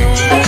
shit.